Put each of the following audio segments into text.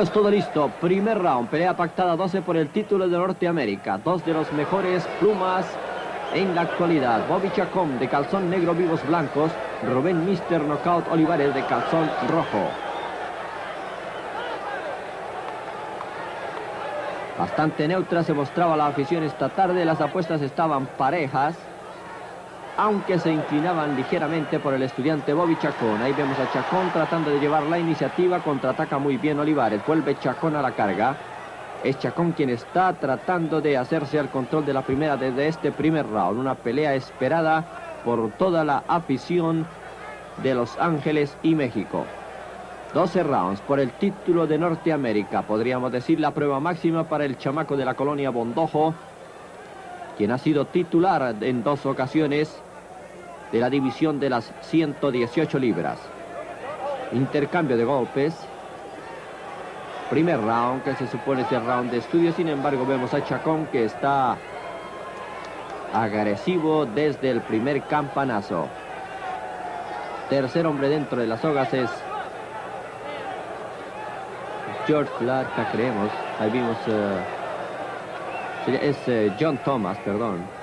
Es todo listo. Primer round. Pelea pactada 12 por el título de Norteamérica. Dos de los mejores plumas en la actualidad. Bobby Chacón de calzón negro vivos blancos. Rubén Mister Knockout Olivares de calzón rojo. Bastante neutra se mostraba la afición esta tarde. Las apuestas estaban parejas aunque se inclinaban ligeramente por el estudiante Bobby Chacón. Ahí vemos a Chacón tratando de llevar la iniciativa, contraataca muy bien Olivares, vuelve Chacón a la carga. Es Chacón quien está tratando de hacerse al control de la primera desde este primer round. Una pelea esperada por toda la afición de Los Ángeles y México. 12 rounds por el título de Norteamérica. Podríamos decir la prueba máxima para el chamaco de la colonia Bondojo, quien ha sido titular en dos ocasiones de la división de las 118 libras. Intercambio de golpes. Primer round, que se supone es round de estudio. Sin embargo, vemos a Chacón que está agresivo desde el primer campanazo. Tercer hombre dentro de las sogas es George Clark, creemos. Ahí vimos... Eh, es eh, John Thomas, perdón.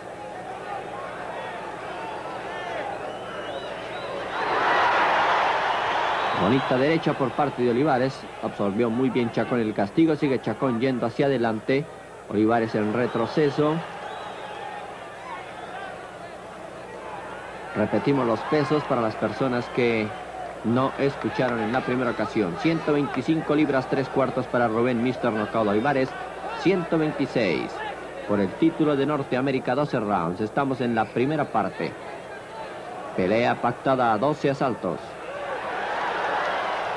Bonita derecha por parte de Olivares. Absorbió muy bien Chacón el castigo. Sigue Chacón yendo hacia adelante. Olivares en retroceso. Repetimos los pesos para las personas que no escucharon en la primera ocasión. 125 libras, tres cuartos para Rubén Mister Knockout Olivares. 126 por el título de Norteamérica 12 rounds. Estamos en la primera parte. Pelea pactada a 12 asaltos.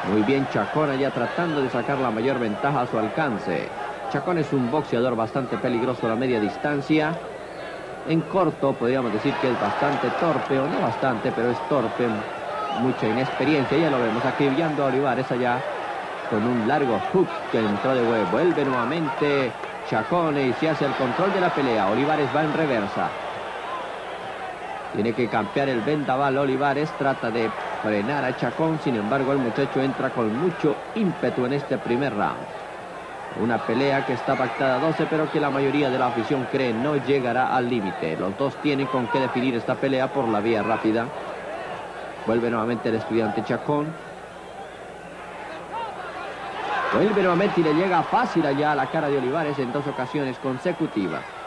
Muy bien Chacón allá tratando de sacar la mayor ventaja a su alcance. Chacón es un boxeador bastante peligroso a la media distancia. En corto podríamos decir que es bastante torpe, o no bastante, pero es torpe. Mucha inexperiencia. Ya lo vemos acribillando a Olivares allá con un largo hook que entró de huevo. Vuelve nuevamente Chacón y se hace el control de la pelea. Olivares va en reversa. Tiene que campear el vendaval Olivares. Trata de frenar a Chacón. Sin embargo, el muchacho entra con mucho ímpetu en este primer round. Una pelea que está pactada a 12, pero que la mayoría de la afición cree no llegará al límite. Los dos tienen con qué definir esta pelea por la vía rápida. Vuelve nuevamente el estudiante Chacón. Vuelve nuevamente y le llega fácil allá a la cara de Olivares en dos ocasiones consecutivas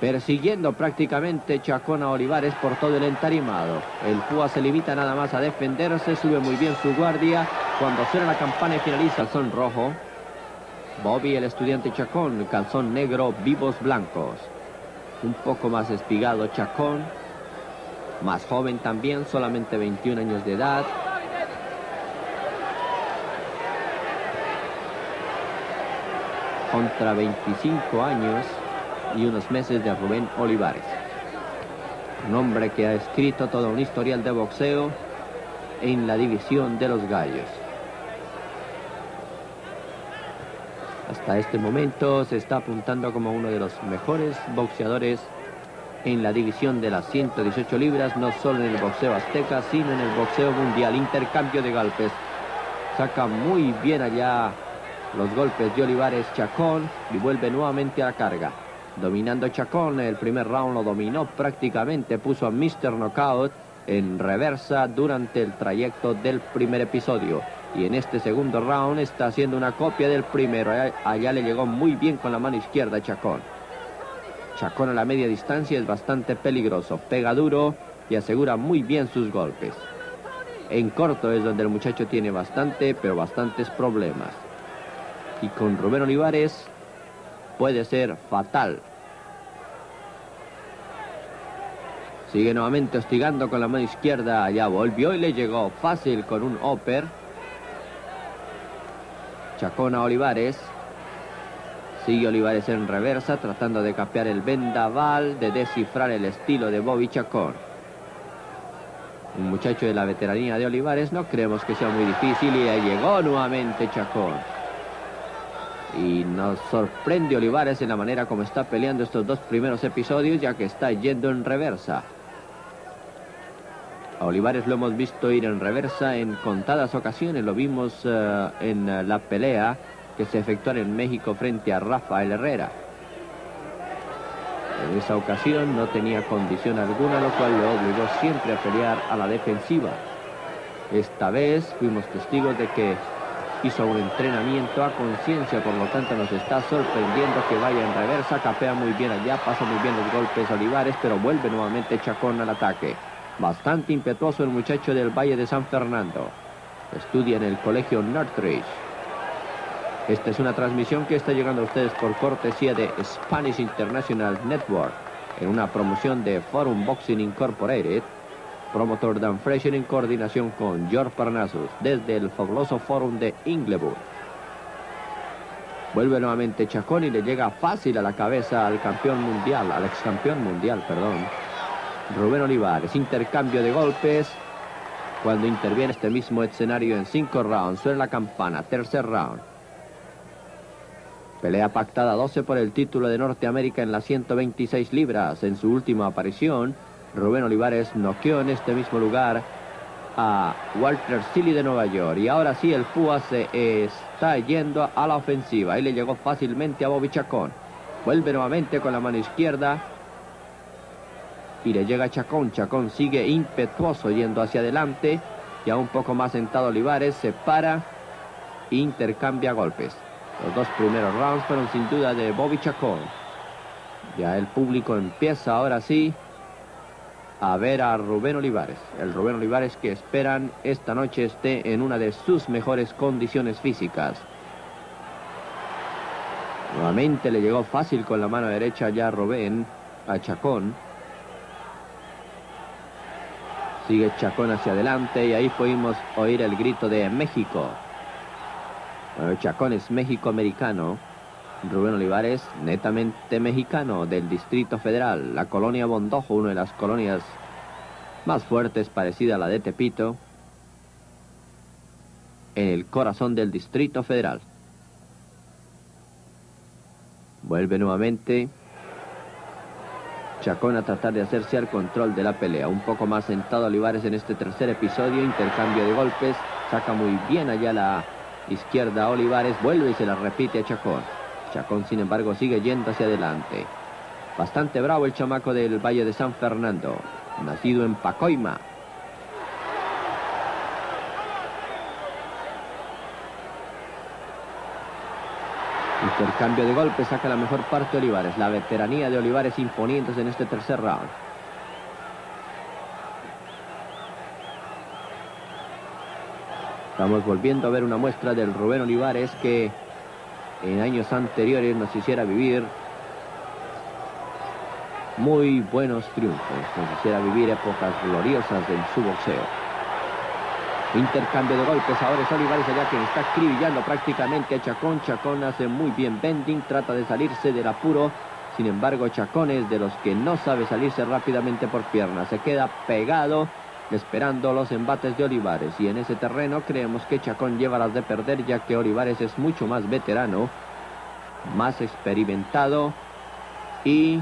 persiguiendo prácticamente Chacón a Olivares por todo el entarimado. El Púa se limita nada más a defenderse, sube muy bien su guardia. Cuando suena la campana y finaliza el son rojo, Bobby, el estudiante Chacón, calzón negro, vivos blancos. Un poco más espigado Chacón, más joven también, solamente 21 años de edad. Contra 25 años y unos meses de Rubén Olivares. Un hombre que ha escrito todo un historial de boxeo en la división de los gallos. Hasta este momento se está apuntando como uno de los mejores boxeadores en la división de las 118 libras, no solo en el boxeo azteca, sino en el boxeo mundial. Intercambio de golpes. Saca muy bien allá los golpes de Olivares Chacón y vuelve nuevamente a la carga. Dominando Chacón, el primer round lo dominó prácticamente, puso a Mr. Knockout en reversa durante el trayecto del primer episodio. Y en este segundo round está haciendo una copia del primero. Allá, le llegó muy bien con la mano izquierda Chacón. Chacón a la media distancia es bastante peligroso, pega duro y asegura muy bien sus golpes. En corto es donde el muchacho tiene bastante, pero bastantes problemas. Y con Rubén Olivares puede ser fatal. Sigue nuevamente hostigando con la mano izquierda. Allá volvió y le llegó fácil con un upper. Chacona Olivares. Sigue Olivares en reversa tratando de capear el vendaval, de descifrar el estilo de Bobby Chacón. Un muchacho de la veteranía de Olivares no creemos que sea muy difícil y ahí llegó nuevamente Chacón. Y nos sorprende Olivares en la manera como está peleando estos dos primeros episodios ya que está yendo en reversa. A Olivares lo hemos visto ir en reversa en contadas ocasiones. Lo vimos eh, en la pelea que se efectuó en México frente a Rafael Herrera. En esa ocasión no tenía condición alguna, lo cual lo obligó siempre a pelear a la defensiva. Esta vez fuimos testigos de que hizo un entrenamiento a conciencia, por lo tanto nos está sorprendiendo que vaya en reversa, capea muy bien allá, pasa muy bien los golpes Olivares, pero vuelve nuevamente Chacón al ataque. Bastante impetuoso el muchacho del Valle de San Fernando. Estudia en el colegio Northridge. Esta es una transmisión que está llegando a ustedes por cortesía de Spanish International Network en una promoción de Forum Boxing Incorporated promotor Dan Fraser en coordinación con George Parnassus desde el fabuloso Forum de Inglewood. Vuelve nuevamente Chacón y le llega fácil a la cabeza al campeón mundial, al ex campeón mundial, perdón. Rubén Olivares, intercambio de golpes. Cuando interviene este mismo escenario en cinco rounds, suena la campana, tercer round. Pelea pactada 12 por el título de Norteamérica en las 126 libras. En su última aparición, Rubén Olivares noqueó en este mismo lugar a Walter Silly de Nueva York. Y ahora sí el Púa se está yendo a la ofensiva. Y le llegó fácilmente a Bobby Chacón. Vuelve nuevamente con la mano izquierda. Y le llega Chacón. Chacón sigue impetuoso yendo hacia adelante. Ya un poco más sentado Olivares. Se para. Intercambia golpes. Los dos primeros rounds fueron sin duda de Bobby Chacón. Ya el público empieza ahora sí a ver a Rubén Olivares. El Rubén Olivares que esperan esta noche esté en una de sus mejores condiciones físicas. Nuevamente le llegó fácil con la mano derecha ya Rubén a Chacón. Sigue Chacón hacia adelante y ahí pudimos oír el grito de México. Bueno, Chacón es México-americano. Rubén Olivares, netamente mexicano del Distrito Federal, la colonia Bondojo, una de las colonias más fuertes parecida a la de Tepito, en el corazón del Distrito Federal. Vuelve nuevamente Chacón a tratar de hacerse al control de la pelea. Un poco más sentado Olivares en este tercer episodio, intercambio de golpes, saca muy bien allá la izquierda Olivares, vuelve y se la repite a Chacón. Chacón, sin embargo, sigue yendo hacia adelante. Bastante bravo el chamaco del Valle de San Fernando, nacido en Pacoima. Intercambio de golpes saca la mejor parte de Olivares. La veteranía de Olivares imponiéndose en este tercer round. Estamos volviendo a ver una muestra del Rubén Olivares que en años anteriores nos hiciera vivir muy buenos triunfos, nos hiciera vivir épocas gloriosas en su boxeo. Intercambio de golpes, ahora es Olivares allá quien está acribillando prácticamente a Chacón. Chacón hace muy bien bending, trata de salirse del apuro. Sin embargo, Chacón es de los que no sabe salirse rápidamente por piernas. Se queda pegado esperando los embates de Olivares y en ese terreno creemos que Chacón lleva las de perder ya que Olivares es mucho más veterano, más experimentado y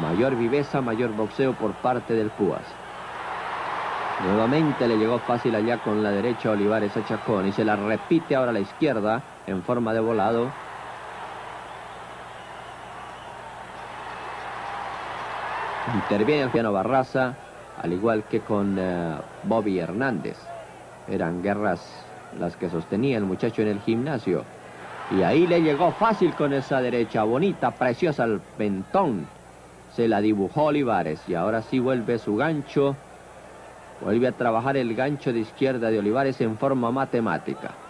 mayor viveza, mayor boxeo por parte del Púas. Nuevamente le llegó fácil allá con la derecha Olivares a Chacón y se la repite ahora a la izquierda en forma de volado Interviene el piano Barraza, al igual que con eh, Bobby Hernández. Eran guerras las que sostenía el muchacho en el gimnasio. Y ahí le llegó fácil con esa derecha, bonita, preciosa al pentón. Se la dibujó Olivares y ahora sí vuelve su gancho. Vuelve a trabajar el gancho de izquierda de Olivares en forma matemática.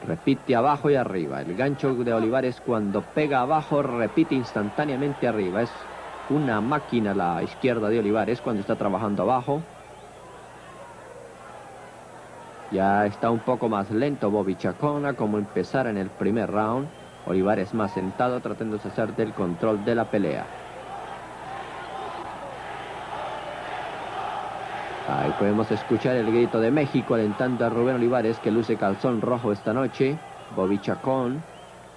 Repite abajo y arriba. El gancho de Olivares cuando pega abajo repite instantáneamente arriba. Es una máquina la izquierda de Olivares cuando está trabajando abajo. Ya está un poco más lento Bobby Chacona como empezar en el primer round. Olivares más sentado tratando de hacer del control de la pelea. Ahí podemos escuchar el grito de México alentando a Rubén Olivares que luce calzón rojo esta noche. Bobby Chacón,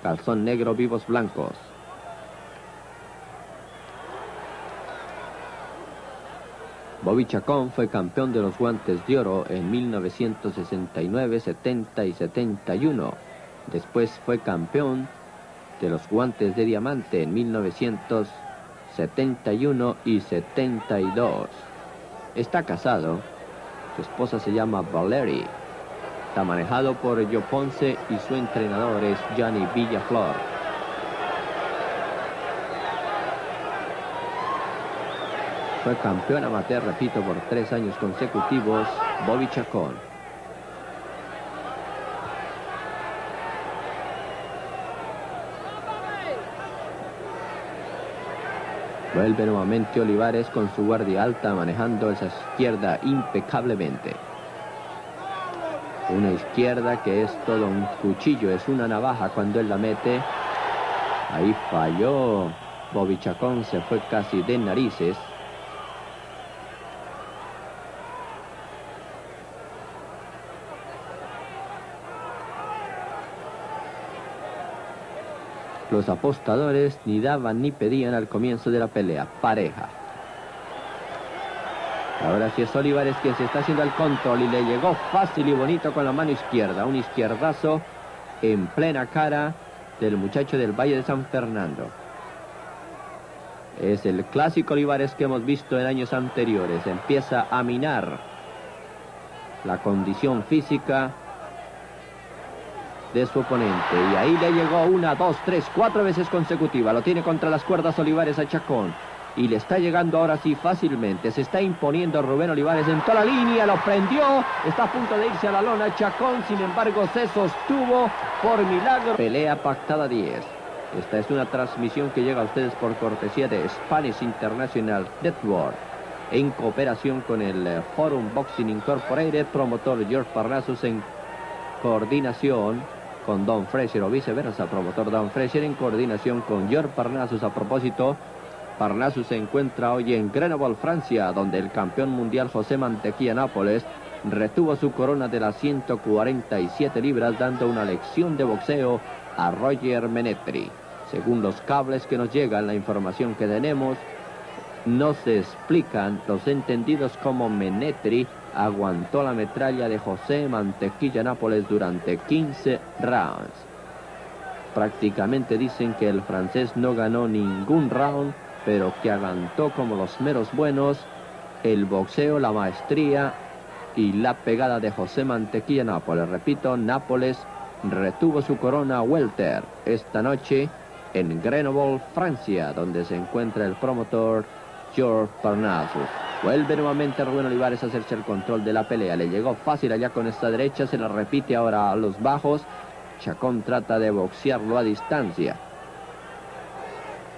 calzón negro vivos blancos. Bobby Chacón fue campeón de los guantes de oro en 1969, 70 y 71. Después fue campeón de los guantes de diamante en 1971 y 72. Está casado. Su esposa se llama Valerie. Está manejado por Joe Ponce y su entrenador es Johnny Villaflor. Fue campeón amateur, repito, por tres años consecutivos, Bobby Chacón. Vuelve nuevamente Olivares con su guardia alta manejando esa izquierda impecablemente. Una izquierda que es todo un cuchillo, es una navaja cuando él la mete. Ahí falló Bobby Chacón, se fue casi de narices. Los apostadores ni daban ni pedían al comienzo de la pelea. Pareja. Ahora sí es Olivares quien se está haciendo el control y le llegó fácil y bonito con la mano izquierda. Un izquierdazo en plena cara del muchacho del Valle de San Fernando. Es el clásico Olivares que hemos visto en años anteriores. Empieza a minar la condición física de su oponente. Y ahí le llegó una, dos, tres, cuatro veces consecutiva. Lo tiene contra las cuerdas Olivares a Chacón. Y le está llegando ahora sí fácilmente. Se está imponiendo Rubén Olivares en toda la línea. Lo prendió. Está a punto de irse a la lona. Chacón, sin embargo, se sostuvo por milagro. Pelea pactada 10. Esta es una transmisión que llega a ustedes por cortesía de Spanish International Network. En cooperación con el eh, Forum Boxing Incorporated, promotor George Parnassus en coordinación con Don Fraser o viceversa, promotor Don Fraser en coordinación con George Parnassus. A propósito, Parnassus se encuentra hoy en Grenoble, Francia, donde el campeón mundial José Mantequilla Nápoles retuvo su corona de las 147 libras dando una lección de boxeo a Roger Menetri. Según los cables que nos llegan, la información que tenemos, no se explican los entendidos como Menetri aguantó la metralla de José Mantequilla Nápoles durante 15 rounds. Prácticamente dicen que el francés no ganó ningún round, pero que aguantó como los meros buenos el boxeo, la maestría y la pegada de José Mantequilla Nápoles. Repito, Nápoles retuvo su corona welter esta noche en Grenoble, Francia, donde se encuentra el promotor George Parnassus. Vuelve nuevamente Rubén Olivares a hacerse el control de la pelea. Le llegó fácil allá con esta derecha, se la repite ahora a los bajos. Chacón trata de boxearlo a distancia.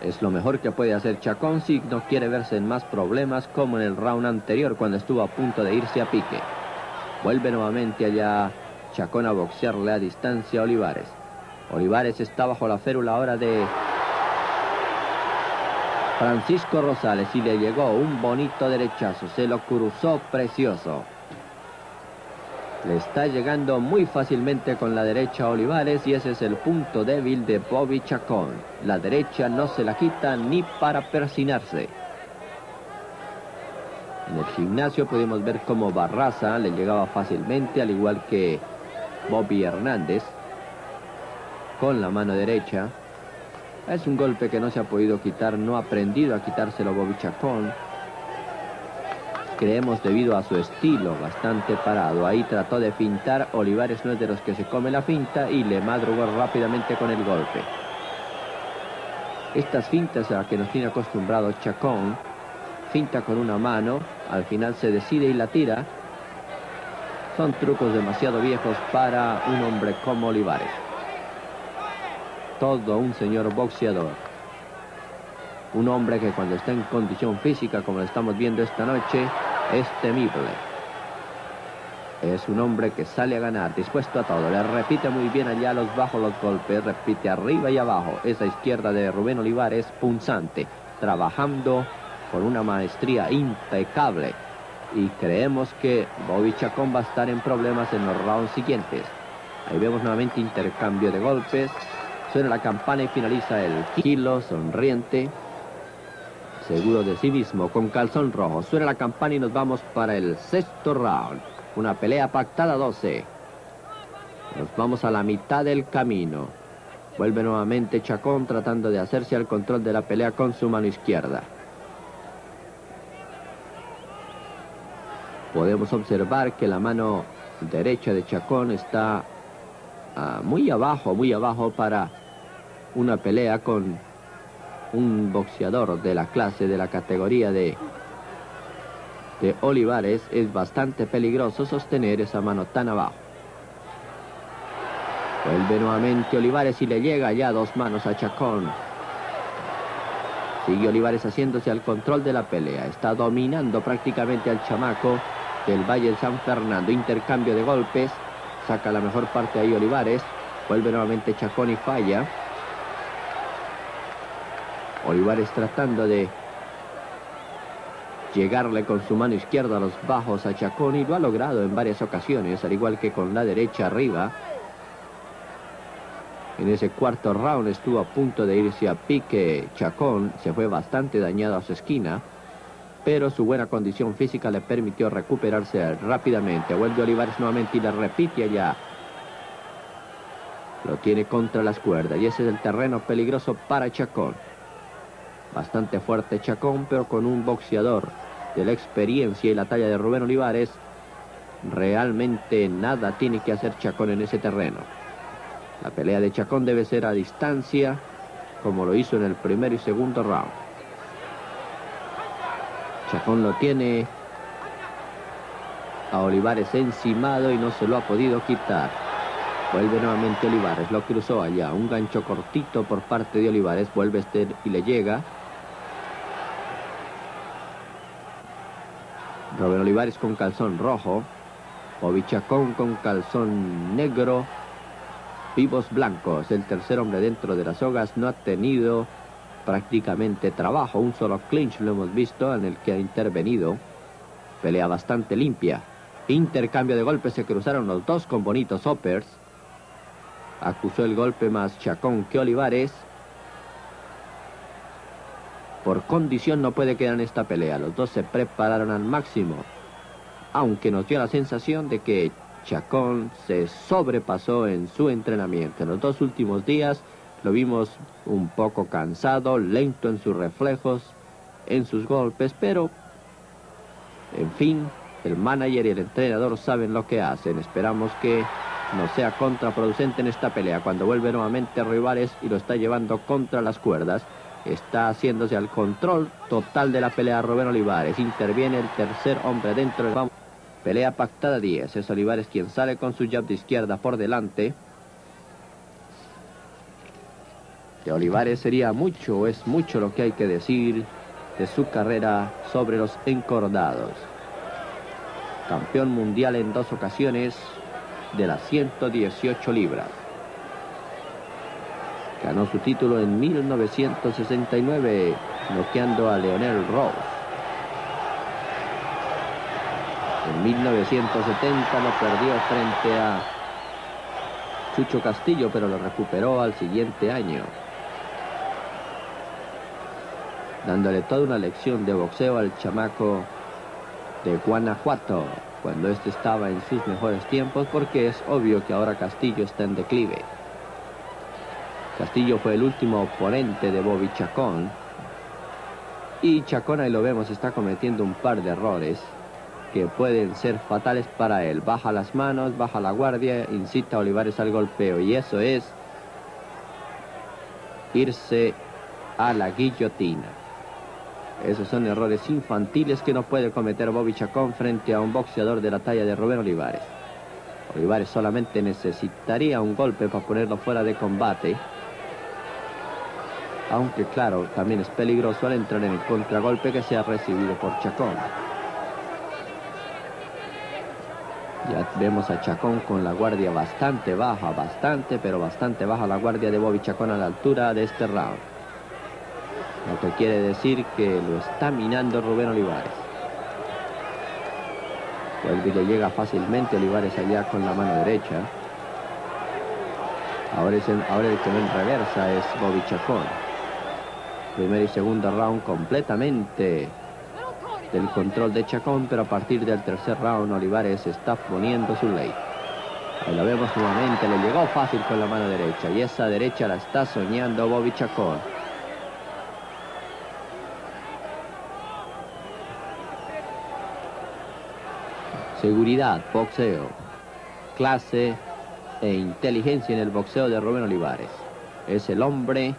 Es lo mejor que puede hacer Chacón si no quiere verse en más problemas como en el round anterior cuando estuvo a punto de irse a pique. Vuelve nuevamente allá Chacón a boxearle a distancia a Olivares. Olivares está bajo la férula ahora de Francisco Rosales y le llegó un bonito derechazo, se lo cruzó precioso. Le está llegando muy fácilmente con la derecha Olivares y ese es el punto débil de Bobby Chacón. La derecha no se la quita ni para persinarse. En el gimnasio pudimos ver cómo Barraza le llegaba fácilmente, al igual que Bobby Hernández, con la mano derecha. Es un golpe que no se ha podido quitar, no ha aprendido a quitárselo Bobby Chacón. Creemos debido a su estilo bastante parado. Ahí trató de fintar, Olivares no es de los que se come la finta y le madrugó rápidamente con el golpe. Estas fintas a las que nos tiene acostumbrado Chacón, finta con una mano, al final se decide y la tira, son trucos demasiado viejos para un hombre como Olivares todo un señor boxeador. Un hombre que cuando está en condición física, como lo estamos viendo esta noche, es temible. Es un hombre que sale a ganar, dispuesto a todo. Le repite muy bien allá los bajos los golpes, repite arriba y abajo. Esa izquierda de Rubén Olivares, punzante, trabajando con una maestría impecable. Y creemos que Bobby Chacón va a estar en problemas en los rounds siguientes. Ahí vemos nuevamente intercambio de golpes. Suena la campana y finaliza el kilo sonriente. seguro de sí mismo, con calzón rojo. Suena la campana y nos vamos para el sexto round. Una pelea pactada 12. Nos vamos a la mitad del camino. Vuelve nuevamente Chacón tratando de hacerse al control de la pelea con su mano izquierda. Podemos observar que la mano derecha de Chacón está ah, muy abajo, muy abajo para una pelea con un boxeador de la clase, de la categoría de, de Olivares, es bastante peligroso sostener esa mano tan abajo. Vuelve nuevamente Olivares y le llega ya dos manos a Chacón. Sigue Olivares haciéndose al control de la pelea. Está dominando prácticamente al chamaco del Valle de San Fernando. Intercambio de golpes. Saca la mejor parte ahí Olivares. Vuelve nuevamente Chacón y falla. Olivares tratando de llegarle con su mano izquierda a los bajos a Chacón y lo ha logrado en varias ocasiones, al igual que con la derecha arriba. En ese cuarto round estuvo a punto de irse a pique Chacón, se fue bastante dañado a su esquina, pero su buena condición física le permitió recuperarse rápidamente. Vuelve Olivares nuevamente y le repite allá. Lo tiene contra las cuerdas y ese es el terreno peligroso para Chacón. Bastante fuerte Chacón, pero con un boxeador de la experiencia y la talla de Rubén Olivares, realmente nada tiene que hacer Chacón en ese terreno. La pelea de Chacón debe ser a distancia, como lo hizo en el primero y segundo round. Chacón lo tiene a Olivares encimado y no se lo ha podido quitar. Vuelve nuevamente Olivares, lo cruzó allá, un gancho cortito por parte de Olivares, vuelve este y le llega. Robert Olivares con calzón rojo. Chacón con calzón negro. Vivos blancos. El tercer hombre dentro de las sogas no ha tenido prácticamente trabajo. Un solo clinch lo hemos visto en el que ha intervenido. Pelea bastante limpia. Intercambio de golpes. Se cruzaron los dos con bonitos hoppers. Acusó el golpe más Chacón que Olivares. Por condición no puede quedar en esta pelea. Los dos se prepararon al máximo. Aunque nos dio la sensación de que Chacón se sobrepasó en su entrenamiento. En los dos últimos días lo vimos un poco cansado, lento en sus reflejos, en sus golpes, pero en fin, el manager y el entrenador saben lo que hacen. Esperamos que no sea contraproducente en esta pelea cuando vuelve nuevamente Rivales y lo está llevando contra las cuerdas está haciéndose al control total de la pelea Rubén Olivares. Interviene el tercer hombre dentro del Pelea pactada 10. Es Olivares quien sale con su jab de izquierda por delante. De Olivares sería mucho, es mucho lo que hay que decir de su carrera sobre los encordados. Campeón mundial en dos ocasiones de las 118 libras. Ganó su título en 1969, noqueando a Leonel Rose. En 1970 lo perdió frente a Chucho Castillo, pero lo recuperó al siguiente año. Dándole toda una lección de boxeo al chamaco de Guanajuato, cuando este estaba en sus mejores tiempos, porque es obvio que ahora Castillo está en declive. Castillo fue el último oponente de Bobby Chacón. Y Chacón, ahí lo vemos, está cometiendo un par de errores que pueden ser fatales para él. Baja las manos, baja la guardia, incita a Olivares al golpeo. Y eso es irse a la guillotina. Esos son errores infantiles que no puede cometer Bobby Chacón frente a un boxeador de la talla de Rubén Olivares. Olivares solamente necesitaría un golpe para ponerlo fuera de combate aunque claro, también es peligroso al entrar en el contragolpe que se ha recibido por Chacón. Ya vemos a Chacón con la guardia bastante baja, bastante, pero bastante baja la guardia de Bobby Chacón a la altura de este round. Lo que quiere decir que lo está minando Rubén Olivares. Vuelve le llega fácilmente Olivares allá con la mano derecha. Ahora, es ahora el que no en reversa es Bobby Chacón. Primer y segundo round completamente del control de Chacón, pero a partir del tercer round Olivares está poniendo su ley. Ahí lo vemos nuevamente, le llegó fácil con la mano derecha y esa derecha la está soñando Bobby Chacón. Seguridad, boxeo, clase e inteligencia en el boxeo de Rubén Olivares. Es el hombre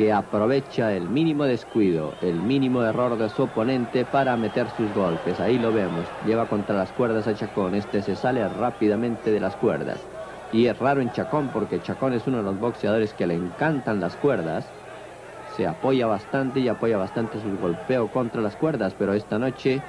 que aprovecha el mínimo descuido, el mínimo error de su oponente para meter sus golpes. Ahí lo vemos, lleva contra las cuerdas a Chacón, este se sale rápidamente de las cuerdas. Y es raro en Chacón porque Chacón es uno de los boxeadores que le encantan las cuerdas. Se apoya bastante y apoya bastante su golpeo contra las cuerdas, pero esta noche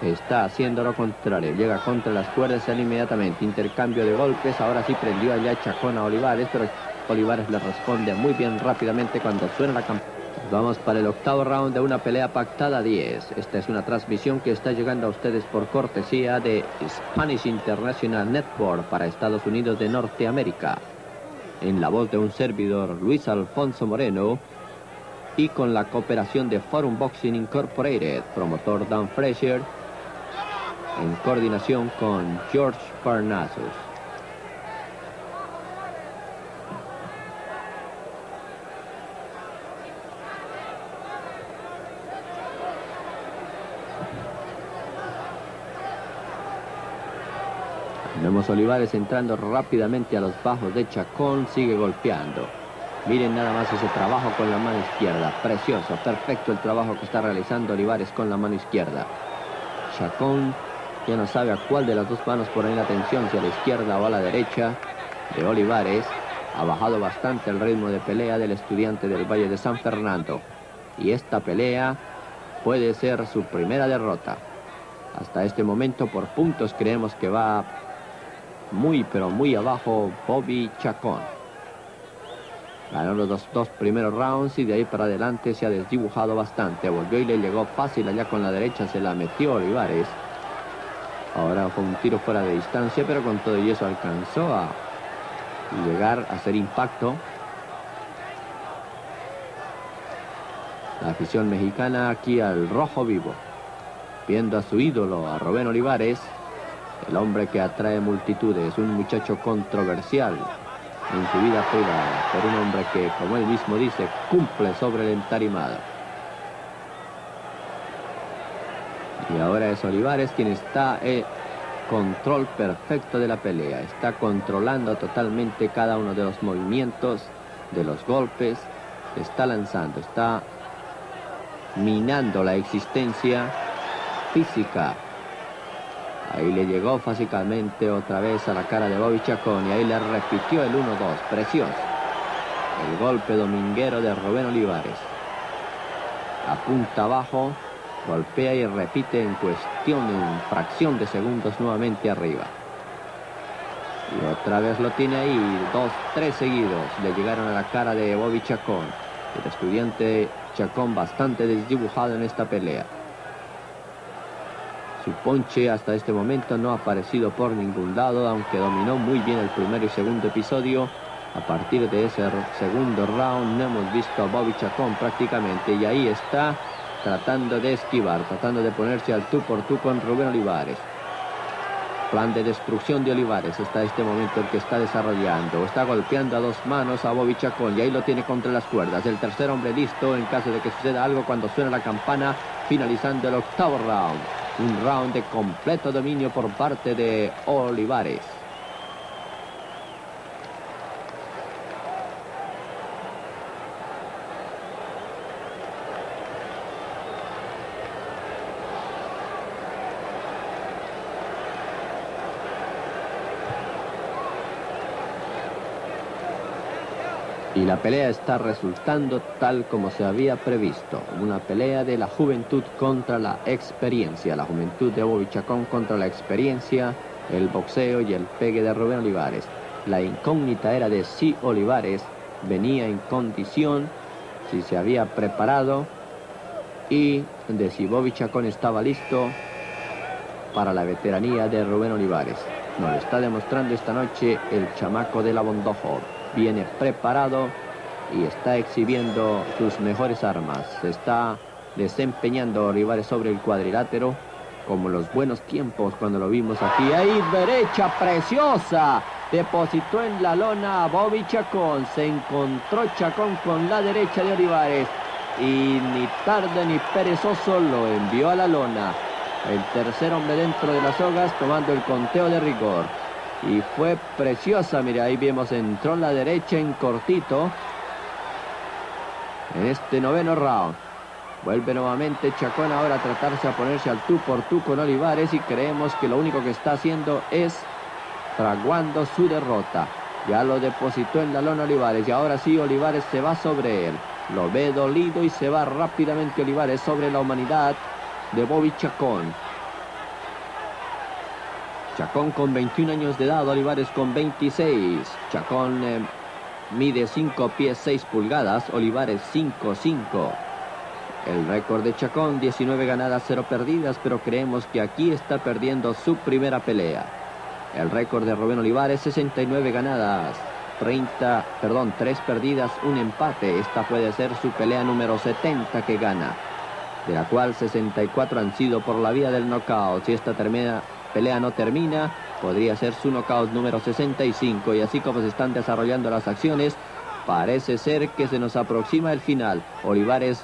está haciendo lo contrario. Llega contra las cuerdas inmediatamente. Intercambio de golpes. Ahora sí prendió allá Chacón a Olivares, pero Olivares le responde muy bien rápidamente cuando suena la campana. Vamos para el octavo round de una pelea pactada 10. Esta es una transmisión que está llegando a ustedes por cortesía de Spanish International Network para Estados Unidos de Norteamérica. En la voz de un servidor Luis Alfonso Moreno y con la cooperación de Forum Boxing Incorporated, promotor Dan Frazier, en coordinación con George Parnassus. Vemos Olivares entrando rápidamente a los bajos de Chacón, sigue golpeando. Miren nada más ese trabajo con la mano izquierda, precioso, perfecto el trabajo que está realizando Olivares con la mano izquierda. Chacón ya no sabe a cuál de las dos manos poner la atención, si a la izquierda o a la derecha de Olivares. Ha bajado bastante el ritmo de pelea del estudiante del Valle de San Fernando. Y esta pelea puede ser su primera derrota. Hasta este momento por puntos creemos que va muy pero muy abajo Bobby Chacón. Ganó los dos, primeros rounds y de ahí para adelante se ha desdibujado bastante. Volvió y le llegó fácil allá con la derecha, se la metió Olivares. Ahora fue un tiro fuera de distancia, pero con todo y eso alcanzó a llegar a hacer impacto. La afición mexicana aquí al rojo vivo, viendo a su ídolo, a Rubén Olivares, el hombre que atrae multitudes, un muchacho controversial. En su vida privada, pero un hombre que, como él mismo dice, cumple sobre el entarimado. Y ahora es Olivares quien está en control perfecto de la pelea, está controlando totalmente cada uno de los movimientos, de los golpes, está lanzando, está minando la existencia física Ahí le llegó fácilmente otra vez a la cara de Bobby Chacón y ahí le repitió el 1-2, precioso. El golpe dominguero de Rubén Olivares. Apunta abajo, golpea y repite en cuestión, en fracción de segundos nuevamente arriba. Y otra vez lo tiene ahí, dos, tres seguidos. Le llegaron a la cara de Bobby Chacón. El estudiante Chacón bastante desdibujado en esta pelea. Su ponche hasta este momento no ha aparecido por ningún lado, aunque dominó muy bien el primer y segundo episodio. A partir de ese segundo round no hemos visto a Bobby Chacón prácticamente y ahí está tratando de esquivar, tratando de ponerse al tú por tú con Rubén Olivares. Plan de destrucción de Olivares está este momento el que está desarrollando. Está golpeando a dos manos a Bobby Chacón y ahí lo tiene contra las cuerdas. El tercer hombre listo en caso de que suceda algo cuando suena la campana, finalizando el octavo round. Un round de completo dominio por parte de Olivares. La pelea está resultando tal como se había previsto. Una pelea de la juventud contra la experiencia. La juventud de Bobby Chacón contra la experiencia, el boxeo y el pegue de Rubén Olivares. La incógnita era de si Olivares venía en condición, si se había preparado y de si Bobby Chacón estaba listo para la veteranía de Rubén Olivares. Nos lo está demostrando esta noche el chamaco de la Bondojo. Viene preparado y está exhibiendo sus mejores armas. Está desempeñando Olivares sobre el cuadrilátero como los buenos tiempos cuando lo vimos aquí. Ahí derecha preciosa. Depositó en la lona a Bobby Chacón. Se encontró Chacón con la derecha de Olivares. Y ni tarde ni perezoso lo envió a la lona. El tercer hombre dentro de las sogas tomando el conteo de rigor. Y fue preciosa, mira, ahí vemos, entró en la derecha en cortito. En este noveno round. Vuelve nuevamente Chacón ahora a tratarse a ponerse al tú por tú con Olivares y creemos que lo único que está haciendo es fraguando su derrota. Ya lo depositó en la lona Olivares y ahora sí Olivares se va sobre él. Lo ve dolido y se va rápidamente Olivares sobre la humanidad de Bobby Chacón. Chacón con 21 años de edad, Olivares con 26. Chacón eh, mide 5 pies 6 pulgadas, Olivares 5-5. El récord de Chacón, 19 ganadas, 0 perdidas, pero creemos que aquí está perdiendo su primera pelea. El récord de Rubén Olivares, 69 ganadas, 30, perdón, 3 perdidas, un empate. Esta puede ser su pelea número 70 que gana, de la cual 64 han sido por la vía del knockout. Si esta pelea no termina, podría ser su knockout número 65. Y así como se están desarrollando las acciones, parece ser que se nos aproxima el final. Olivares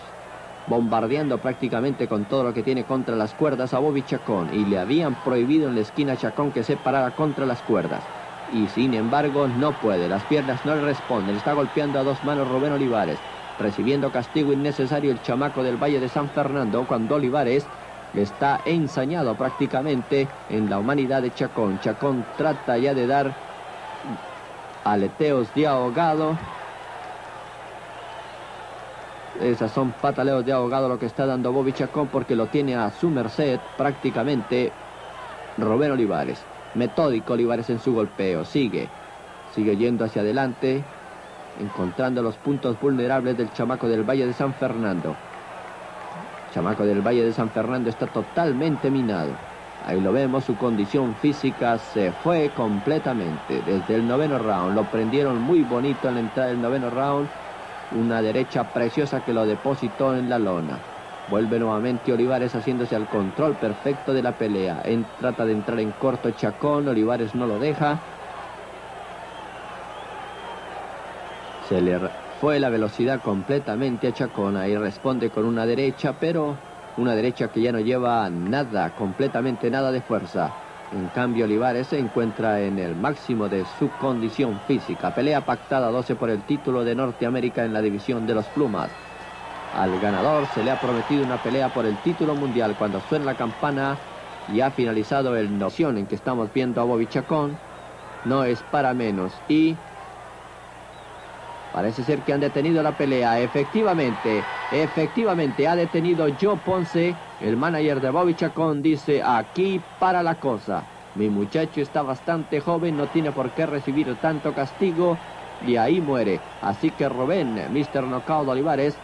bombardeando prácticamente con todo lo que tiene contra las cuerdas a Bobby Chacón y le habían prohibido en la esquina a Chacón que se parara contra las cuerdas. Y sin embargo no puede, las piernas no le responden, está golpeando a dos manos Rubén Olivares, recibiendo castigo innecesario el chamaco del Valle de San Fernando cuando Olivares está ensañado prácticamente en la humanidad de Chacón. Chacón trata ya de dar aleteos de ahogado esas son pataleos de ahogado lo que está dando Bobby Chacón porque lo tiene a su merced prácticamente Rubén Olivares. Metódico Olivares en su golpeo. Sigue. Sigue yendo hacia adelante. Encontrando los puntos vulnerables del chamaco del Valle de San Fernando. Chamaco del Valle de San Fernando está totalmente minado. Ahí lo vemos, su condición física se fue completamente. Desde el noveno round lo prendieron muy bonito en la entrada del noveno round una derecha preciosa que lo depositó en la lona. Vuelve nuevamente Olivares haciéndose al control perfecto de la pelea. trata de entrar en corto Chacón, Olivares no lo deja. Se le fue la velocidad completamente a Chacón. Ahí responde con una derecha, pero una derecha que ya no lleva nada, completamente nada de fuerza. En cambio, Olivares se encuentra en el máximo de su condición física. Pelea pactada 12 por el título de Norteamérica en la división de los plumas. Al ganador se le ha prometido una pelea por el título mundial cuando suena la campana y ha finalizado el noción en que estamos viendo a Bobby Chacón. No es para menos y Parece ser que han detenido la pelea. Efectivamente, efectivamente ha detenido Joe Ponce. El manager de Bobby Chacón dice, aquí para la cosa. Mi muchacho está bastante joven, no tiene por qué recibir tanto castigo y ahí muere. Así que Rubén, Mr. Knockout Olivares,